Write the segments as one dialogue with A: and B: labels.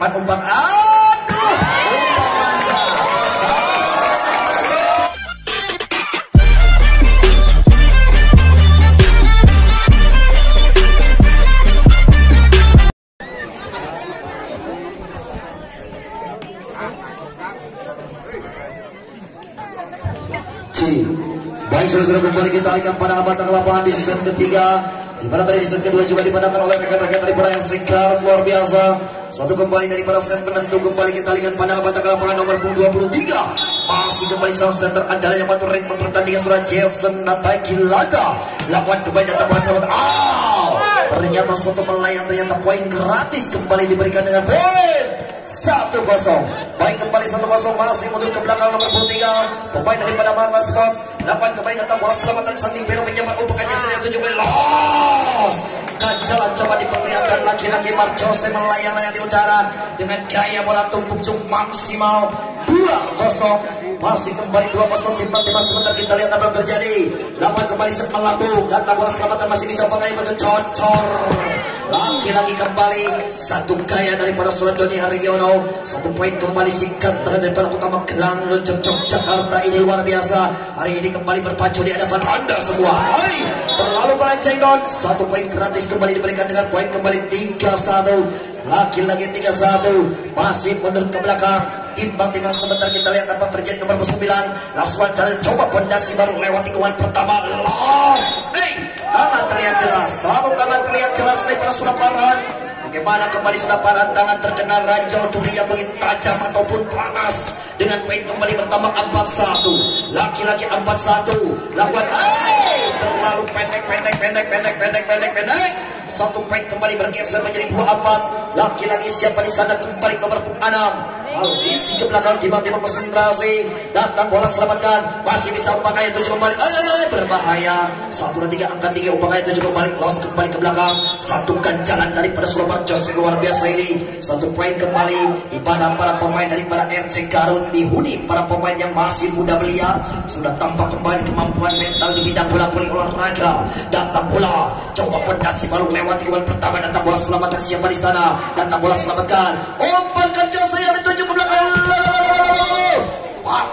A: Empat umpan. Aduh. Umpan manja. C. Baik saudara kembali kita alihkan pada abad lapangan di set ketiga di mana tadi di set kedua juga dimenangkan oleh rekan-rekan daripada yang sekar luar biasa. Satu kembali daripada set penentu kembali kita alihkan pada abad lapangan nomor 23 masih kembali salah center adalah yang mengatur ritme pertandingan surah Jason Nataki Laga lakukan kembali datang sahabat Aw! Ternyata satu pelayan ternyata poin gratis kembali diberikan dengan poin satu kosong. Baik kembali satu kosong. Masih mundur ke belakang nomor 23 pemain daripada Mata Sport dapat kembali datang bola selamatan Sanding Pero menjabat umpukannya sendiri tujuh kali los Ganjalan coba diperlihatkan lagi-lagi Marcose melayang-layang di udara dengan gaya bola tumpuk cum maksimal. dua kosong. Masih kembali dua kosong. Tiba-tiba sebentar kita lihat apa yang terjadi. Lawan kembali semelambung datang bola selamatan masih bisa pakai betul cocor lagi-lagi kembali. Satu gaya daripada Surat Doni Haryono. Satu poin kembali sikat daripada utama Gelang Luncur Jakarta. Ini luar biasa. Hari ini kembali berpacu di hadapan anda semua. Hai, terlalu melenceng don satu poin gratis kembali diberikan dengan poin kembali 3-1 lagi-lagi 3-1 masih mundur ke belakang. Timbang-timbang sebentar kita lihat apa terjadi nomor 9 langsung cari coba pondasi baru lewati kuan pertama. Los hey tangan terlihat jelas. Satu tangan terlihat jelas daripada sudah Farhan bagaimana kembali sudah Farhan tangan terkena Raja Duri yang begitu tajam ataupun panas. Dengan poin kembali pertama 4-1 laki-laki 4-1 lakukan hey terlalu pendek pendek pendek pendek pendek pendek pendek. Satu poin kembali bergeser menjadi 2-4 laki-laki siapa di sana? Kembali nomor 6 Audisi ke belakang tiba-tiba konsentrasi datang bola selamatkan. Masih bisa umpakanya tujuh kembali eh berbahaya. Satu dan tiga angka tiga umpakanya tujuh kembali los kembali ke belakang. Satukan jalan daripada Surabaya yang luar biasa ini. Satu poin kembali ibadah para pemain daripada RC Garut. Dihuni para pemain yang masih muda belia. Sudah tampak kembali kemampuan mental di bidang bola voli olahraga. Datang bola. Coba pondasi baru lewat di pertama. Datang bola selamatkan siapa di sana? Datang bola selamatkan. Umpan kencang saya dituju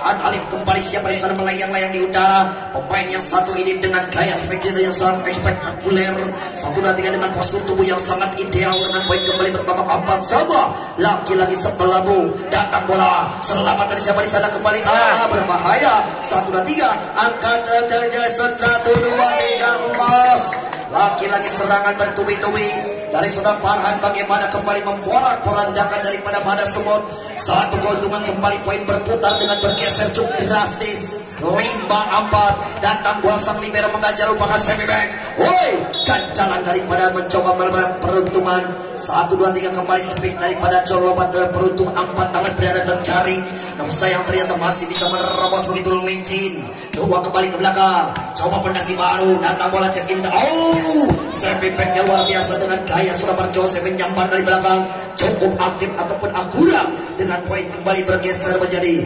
A: Farhan Alif kembali. Siapa di sana melayang-layang di udara? Pemain yang satu ini dengan gaya spektakuler yang sangat spektakuler. Satu dan tiga dengan postur tubuh yang sangat ideal dengan poin kembali pertama empat sama. Lagi-lagi sebelamu datang bola. Selamat dari siapa di sana? Kembali. Ah berbahaya. Satu dan tiga. Angkat Jason satu dua tiga emas. Lagi-lagi serangan bertubi-tubi dari Saudara Farhan bagaimana kembali memporak porandakan daripada pada semut satu keuntungan kembali poin berputar dengan bergeser cukup drastis lima empat datang bola sang libero mengajar upakan semi back woi ganjalan daripada mencoba merebut peruntungan. Satu dua tiga kembali speed daripada colobat dalam peruntung. Empat tangan berada tercari namun sayang ternyata masih bisa menerobos begitu licin. Dua kembali ke belakang. Coba pondasi baru datang bola check in oh semi backnya luar biasa dengan gaya Surabaya Jose menyambar dari belakang. Cukup aktif ataupun akurat dengan poin kembali bergeser menjadi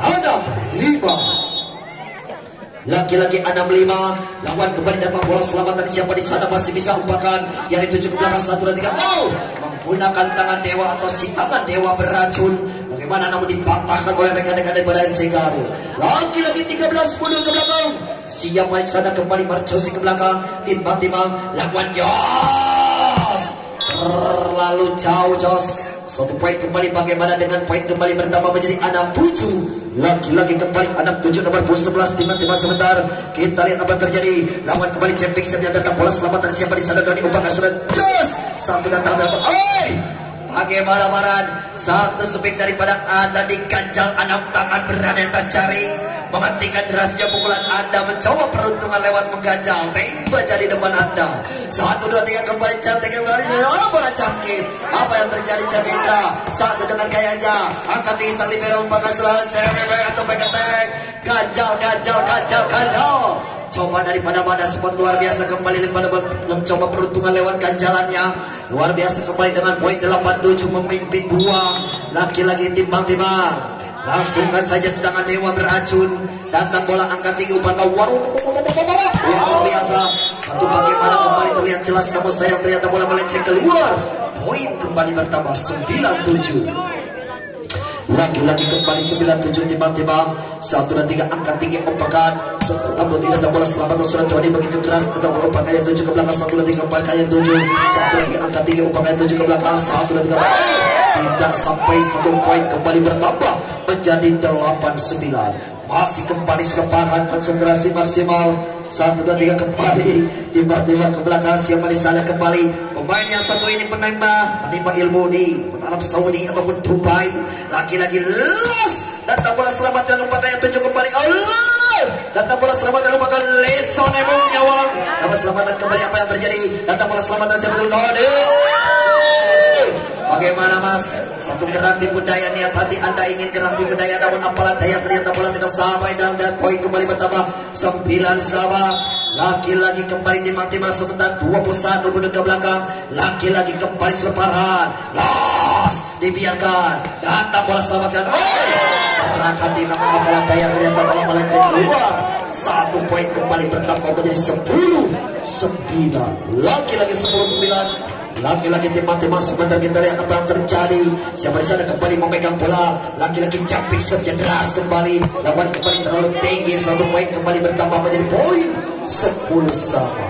A: ada lima laki-laki 65 lawan kembali datang bola selamat dari siapa di sana masih bisa umpakan yang dituju ke belakang satu dan tiga oh menggunakan tangan dewa atau si tangan dewa beracun. Bagaimana namun dipatahkan oleh rekan-rekan daripada NC Garu. Laki-laki 13 mundur ke belakang. Siapa di sana kembali marcosi ke belakang? Timbang-timbang lakukan Jos! Terlalu jauh Jos satu poin kembali bagaimana dengan poin kembali bertambah menjadi 67 lagi-lagi kembali anak tujuh nomor 11 tiba-tiba sebentar. Kita lihat apa terjadi. Lawan kembali champion yang datang bola selamatan siapa di sana? Dari umpan sudah jos. Satu datang dalam oi bagaimana baran satu speak daripada anda di ganjal anak tangan berada yang tercari menghentikan derasnya pukulan anda mencoba peruntungan lewat mengganjal. Tiba jadi depan anda. Satu dua tiga kembali cantik kembali oh bola cangkit apa yang terjadi Cemindra satu dengan gayanya angkat tinggi sang libero umpakan selalu CMB atau peketek ganjal ganjal ganjal ganjal coba daripada pada spot luar biasa kembali mencoba peruntungan lewat ganjalannya luar biasa kembali dengan poin 87 memimpin dua. Laki-laki timbang-timbang. Langsungkan saja tendangan dewa beracun. Datang bola angkat tinggi umpan warung luar biasa. Satu bagaimana kembali terlihat jelas namun sayang ternyata bola melenceng keluar. Poin kembali bertambah 97 lagi-lagi kembali 97 tiba-tiba satu dan tiga angkat tinggi umpakan setelah tidak bola selamat sudah Doni begitu keras tetap umpakan yang tujuh ke belakang satu dan tiga umpakan yang tujuh satu dan tiga angkat tinggi umpakan yang tujuh ke belakang satu dan tiga tidak sampai satu poin kembali bertambah menjadi delapan sembilan masih kembali sudah Farhan konsentrasi maksimal. Satu dua tiga kembali. Tiba-tiba ke belakang siapa di sana kembali. Pemain yang satu ini penembak. Menimba ilmu di Arab Saudi ataupun Dubai. Lagi-lagi los datang bola selamat dan yang tujuh kembali. Allah! Datang bola selamat dan lupakan Leson Emong Nyawang dapat selamatan kembali apa yang terjadi? Datang bola selamat dan siapa dulu Bagaimana mas? Satu gerak di budaya niat hati Anda ingin gerak di budaya namun apalah daya ternyata bola tidak sampai dan, dan poin kembali bertambah sembilan sama laki-laki kembali di timang sebentar 21 menit ke belakang. Laki-laki kembali seleparan los dibiarkan. Datang bola selamatkan. Gerak hati namun apalah daya ternyata bola melenceng keluar. Satu poin kembali bertambah menjadi 10 9 laki-laki 10 9 Laki-laki timah-timah sebentar kita lihat apa yang terjadi. Siapa di sana kembali memegang bola. Laki-laki jumping serve deras kembali. Lawan kembali terlalu tinggi. Satu poin kembali bertambah menjadi poin 10 sama.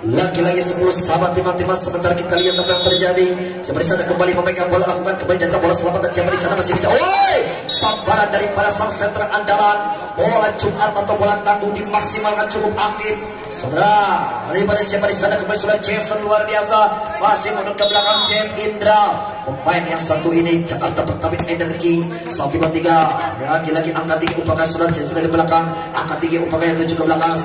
A: Laki-laki 10 sama timah-timah sebentar kita lihat apa yang terjadi. Di sana kembali memegang bola lakukan kembali dan bola selamat dan siapa di sana masih bisa. Woi, sambaran daripada sang sentra andalan. Bola Jumat atau bola tanggung dimaksimalkan cukup aktif Saudara, daripada siapa di sana kembali sudah Jason luar biasa masih mundur ke belakang Jem Indra. Pemain yang satu ini Jakarta Pertamina Energi satu dua tiga lagi-lagi angkat tinggi upakan sudah Jason dari belakang angkat tinggi upakan tujuh belakang.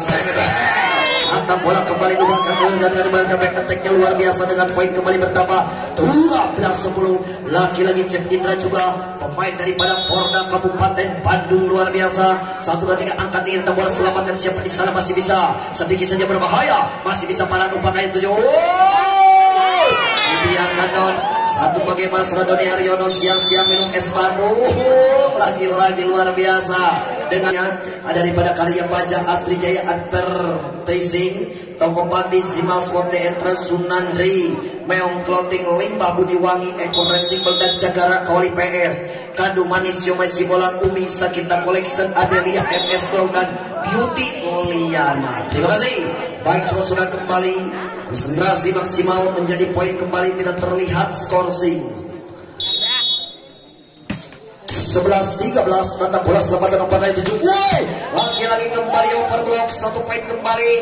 A: Hantam bola kembali dibuatkan oleh dari belakang. Back attack luar biasa dengan poin kembali bertambah 12 10 lagi-lagi Jem Indra juga pemain daripada Porda Kabupaten Bandung luar biasa. Satu dua tiga angkat tinggi bola selamatkan. Siapa di sana masih bisa. Sedikit saja berbahaya masih bisa palan upakan itu oh! dibiarkan don. Satu bagaimana saudara Doni Haryono siang-siang minum es batu. Lagi-lagi luar biasa dengan ada daripada karya pajak Astri Jaya Advertising Tokopati Zimal Swote Entrance Sunandri Meong Clothing Limbah Buniwangi Eko Racing dan Jagara Kawali PS Kado Manis Yomai Sibolang Umi Sakita Collection Adelia MS Glow dan Beauty Liana Terima kasih. Baik sudah-sudah kembali. Konsentrasi maksimal menjadi poin kembali Tidak terlihat skorsing 11 13 datang bola selamat dengan pada itu Woi! Lagi-lagi kembali overblock satu poin kembali.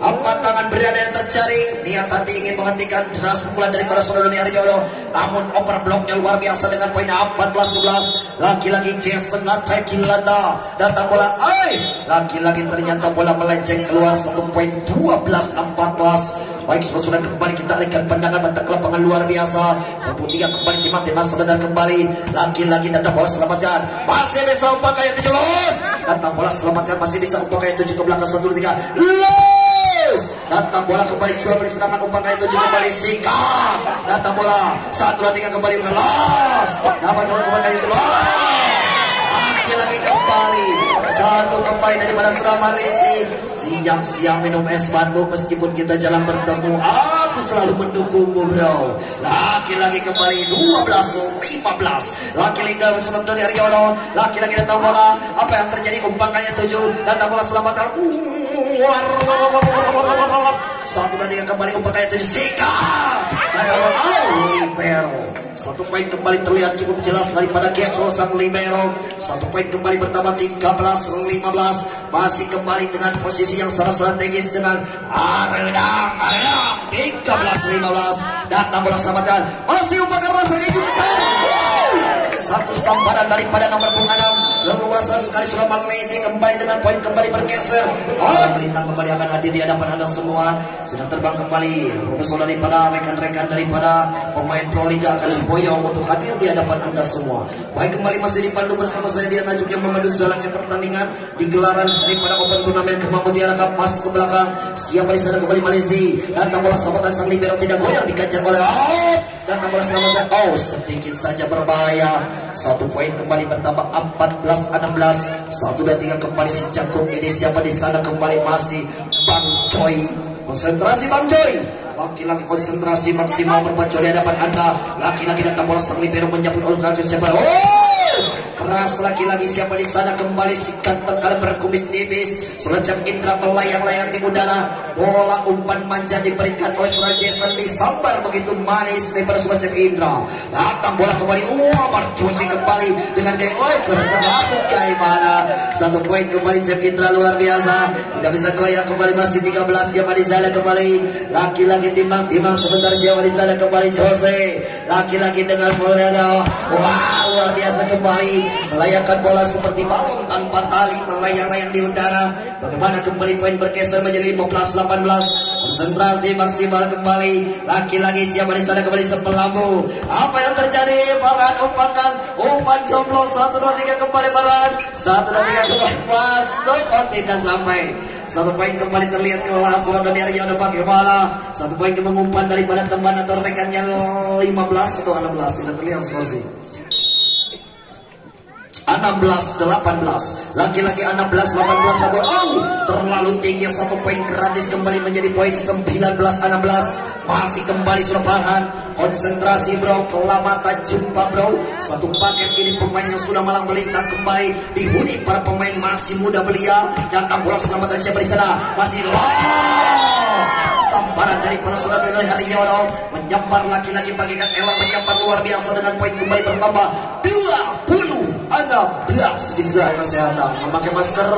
A: Empat tangan berada yang terjadi Niat hati ingin menghentikan deras pukulan para saudara Doni Aryono Namun overblocknya luar biasa dengan poin 14-11 Lagi-lagi Jason Natai Kilanda Datang bola. Ay! Lagi-lagi ternyata bola melenceng keluar Satu poin 12-14 Baik sudah kembali kita alihkan pandangan mata lapangan luar biasa. Putihnya kembali timah-timah sebentar kembali. Lagi-lagi datang bola selamatkan. Masih bisa umpan kayak tujuh los. Datang bola selamatkan masih bisa umpan kayak tujuh ke belakang satu tiga. Los. Datang bola kembali kembali serangan umpan kayak tujuh kembali sikap. Datang bola satu dua tiga kembali los. Dapat bola kayak tujuh los lagi kembali. Satu kembali daripada Surah Malaysia siap-siap minum es batu meskipun kita jalan bertemu. Aku selalu mendukungmu bro. Laki-laki kembali 12 15 laki-laki sebentar dari Aryono laki-laki datang bola apa yang terjadi umpangannya tujuh. Datang bola selamat satu dan tiga kembali umpangannya tujuh sikap datang bola Olivero satu poin kembali terlihat cukup jelas daripada Kiaxo sang libero. Satu poin kembali bertambah 13-15. Masih kembali dengan posisi yang sangat strategis dengan Aredang. Aredang 13-15. Datang bola selamatkan. Masih umpan rasanya cukup Satu samparan daripada nomor punggung leluasa sekali sudah Malaysia kembali dengan poin kembali bergeser. Oh Lintang kembali akan hadir di hadapan anda semua. Sudah terbang kembali profesor daripada rekan-rekan daripada pemain Pro Liga akan boyong untuk hadir di hadapan anda semua. Baik kembali masih dipandu bersama saya Dian Najuk yang memandu jalannya pertandingan di gelaran daripada Open Turnamen Kemang Mutiara Cup. Masuk ke belakang. Siapa di sana? Kembali Malaysia. Datang bola selamatan sang libero tidak goyang dikejar oleh oh bola selamatan oh sedikit saja berbahaya. Satu poin kembali bertambah 14 16 satu dan tiga kembali si Cakung ini. Siapa di sana kembali masih Bang Choi. Konsentrasi Bang Choi. Laki-laki konsentrasi maksimal berpacu di hadapan anda. Laki-laki datang bola sang libero menjemput oleh kaki siapa? Oh! Keras laki-laki. Siapa di sana kembali? Sikat terkala berkumis tipis Surajam Indra melayang-layang di udara bola umpan manja diberikan oleh Suraj Jason disambar begitu manis daripada Surajam Indra. Datang bola kembali. Wah bercuci kembali dengan gaya banget kayak mana. Satu poin kembali Jam Indra luar biasa. Tidak bisa goyang kembali masih 13 siapa di sana kembali. Laki-laki timbang-timbang sebentar siapa sana kembali Jose. Laki-laki dengan bola wah luar biasa kembali melayangkan bola seperti balon tanpa tali melayang-layang di udara. Bagaimana kembali poin bergeser menjadi 15-18 konsentrasi maksimal kembali. Laki-laki siapa di sana kembali sepelambu. Apa yang terjadi? Baran umpakan umpan jomblo. 1 2 3 kembali Baran 1 2 3 kembali. Masuk oh tidak sampai. Satu poin kembali terlihat kelangsungan dari Arya udah bagaimana satu poin mengumpan daripada teman atau rekannya 15 atau 16 tidak terlihat skor sih 16 18 laki-laki 16 18 namun oh terlalu tinggi satu poin gratis kembali menjadi poin 19 16 masih kembali Surabaya konsentrasi bro. Kelamatan jumpa bro. Satu paket ini pemain yang sudah malang melintang kembali. Dihuni para pemain masih muda belia. Datang bola selamat dari siapa di sana? Masih lost sambaran dari penasuran dari Haryono menyambar laki-laki bagikan Elang menyambar luar biasa dengan poin kembali bertambah 20 16 bisa kesehatan. Memakai masker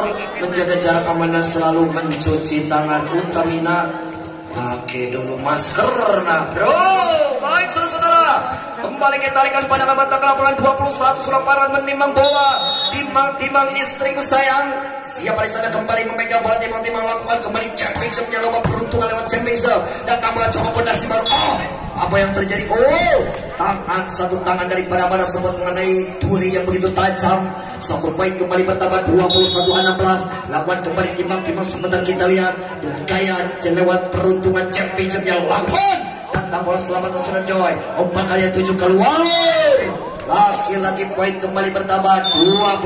A: menjaga jarak aman dan selalu mencuci tangan. Utamina pakai dulu masker. Nah bro baik saudara-saudara. Kembali kita tarikan pada babak laporan 21 Sulamparan menimbang bola. Timang-timang istriku sayang. Siapa di sana kembali memegang bola timang-timang lakukan kembali punya lomba peruntungan lewat jumping datang bola coba pondasi baru. Oh apa yang terjadi? Oh tangan satu tangan dari mana-mana sempat mengenai duri yang begitu tajam. Sampai poin kembali bertambah 21-16 lawan kembali timbang-timbang sebentar kita lihat. Dengan gaya lewat peruntungan championship yang lawan tentang bola selamat Sunan Joy. Ombak kalian tujuh keluar. Laki-laki poin kembali bertambah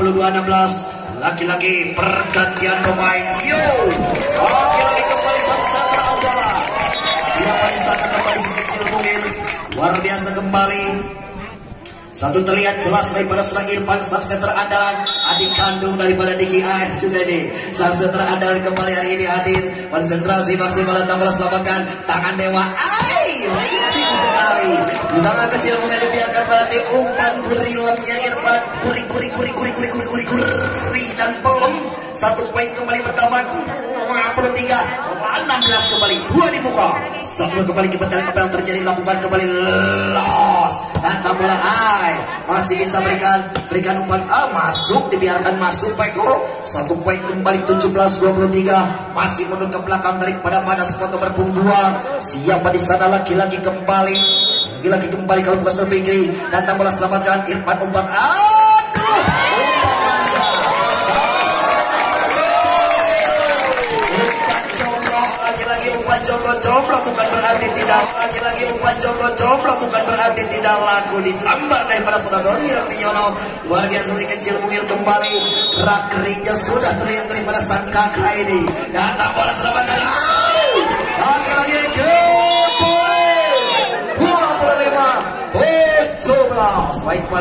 A: 22-16 laki-laki pergantian pemain. Yo! Laki-laki kembali sama-sama siapa di sana kembali mungkin luar biasa kembali satu terlihat jelas daripada Surah Irfan sang center andalan adik kandung daripada Diki Air juga nih sang center andalan kembali hari ini hadir konsentrasi maksimal datang bola selamatkan. Tangan dewa air licin sekali. Di tangan kecil mungkin dibiarkan berarti umpan kuri lemnya Irfan. Kuri kuri kuri kuri kuri kuri kuri kuri dan pelem satu poin kembali pertama 53 16 kembali dua di muka sebelum kembali kita apa yang terjadi? Lakukan kembali los datang bola masih bisa berikan berikan umpan ah masuk dibiarkan masuk Peko satu poin kembali 17-23 masih mundur ke belakang daripada mana foto berpung dua. Siapa di sana? Laki-laki kembali. Laki-laki kembali kalau bukan terpinggir datang bola selamatkan Irfan umpan aduh lagi-lagi umpan jomblo-jomblo tidak lagi-lagi umpan jomblo-jomblo bukan berarti tidak laku disambar daripada saudara Doni Rapiono luar biasa si kecil mungil kembali. Gerak keriknya sudah terlihat daripada sang kakak ini. Datang bola selamat lagi-lagi ke poin. 25 17 baik